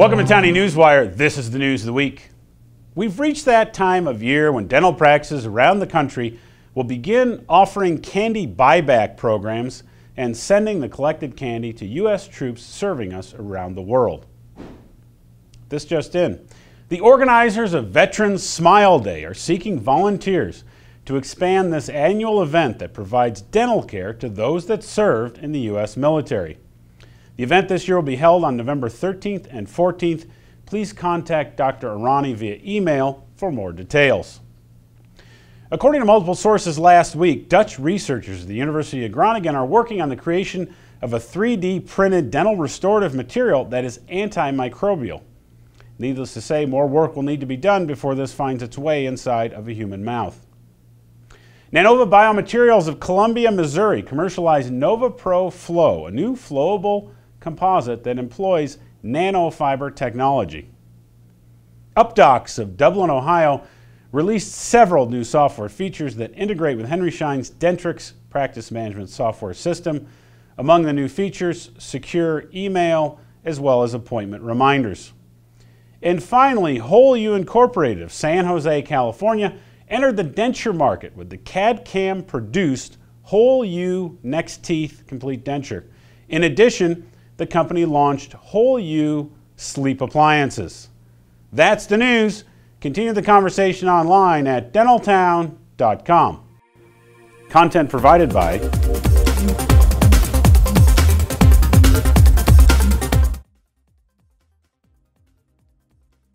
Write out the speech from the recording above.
Welcome to Townie Newswire. This is the news of the week. We've reached that time of year when dental practices around the country will begin offering candy buyback programs and sending the collected candy to U.S. troops serving us around the world. This just in. The organizers of Veterans Smile Day are seeking volunteers to expand this annual event that provides dental care to those that served in the U.S. military. The event this year will be held on November 13th and 14th. Please contact Dr. Arani via email for more details. According to multiple sources last week, Dutch researchers at the University of Groningen are working on the creation of a 3D printed dental restorative material that is antimicrobial. Needless to say, more work will need to be done before this finds its way inside of a human mouth. Nanova Biomaterials of Columbia, Missouri commercialized NovaPro Flow, a new flowable composite that employs nanofiber technology. Updox of Dublin, Ohio released several new software features that integrate with Henry Schein's Dentrix practice management software system. Among the new features, secure email as well as appointment reminders. And finally, Whole You Incorporated of San Jose, California entered the denture market with the CAD-CAM produced Whole You Next Teeth Complete Denture. In addition, the company launched Whole You sleep appliances. That's the news. Continue the conversation online at dentaltown.com. Content provided by